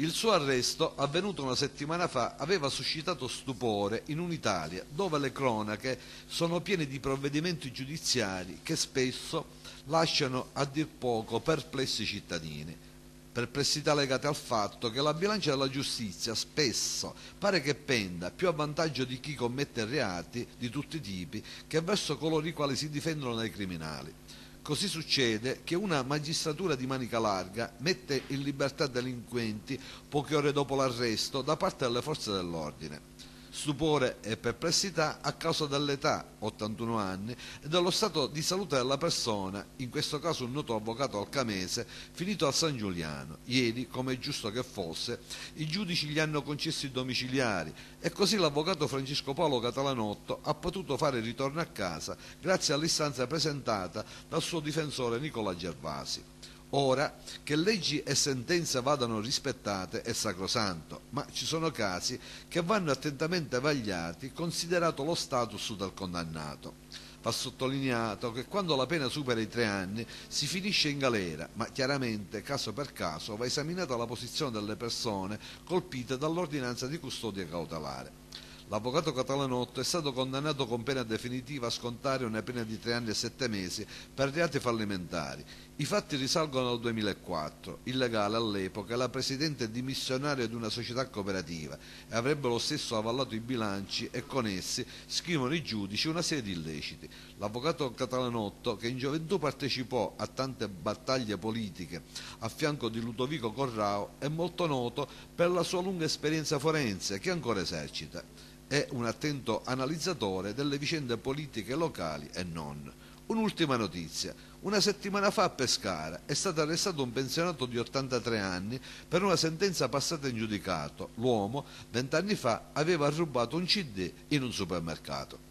Il suo arresto, avvenuto una settimana fa, aveva suscitato stupore in un'Italia dove le cronache sono piene di provvedimenti giudiziari che spesso lasciano a dir poco perplessi i cittadini. Perplessità legate al fatto che la bilancia della giustizia spesso pare che penda più a vantaggio di chi commette reati di tutti i tipi che verso coloro i quali si difendono dai criminali. Così succede che una magistratura di manica larga mette in libertà delinquenti poche ore dopo l'arresto da parte delle forze dell'ordine. Stupore e perplessità a causa dell'età, 81 anni, e dello stato di salute della persona, in questo caso un noto avvocato alcamese, finito a San Giuliano. Ieri, come è giusto che fosse, i giudici gli hanno concesso i domiciliari e così l'avvocato Francesco Paolo Catalanotto ha potuto fare ritorno a casa grazie all'istanza presentata dal suo difensore Nicola Gervasi. Ora, che leggi e sentenze vadano rispettate è sacrosanto, ma ci sono casi che vanno attentamente vagliati considerato lo status del condannato. Va sottolineato che quando la pena supera i tre anni si finisce in galera, ma chiaramente caso per caso va esaminata la posizione delle persone colpite dall'ordinanza di custodia cautelare. L'avvocato Catalanotto è stato condannato con pena definitiva a scontare una pena di tre anni e sette mesi per reati fallimentari. I fatti risalgono al 2004. Illegale all'epoca la presidente dimissionaria di una società cooperativa e avrebbe lo stesso avallato i bilanci e con essi, scrivono i giudici, una serie di illeciti. L'avvocato Catalanotto, che in gioventù partecipò a tante battaglie politiche a fianco di Ludovico Corrao, è molto noto per la sua lunga esperienza forense che ancora esercita è un attento analizzatore delle vicende politiche locali e non. Un'ultima notizia. Una settimana fa a Pescara è stato arrestato un pensionato di 83 anni per una sentenza passata in giudicato. L'uomo, vent'anni fa, aveva rubato un CD in un supermercato.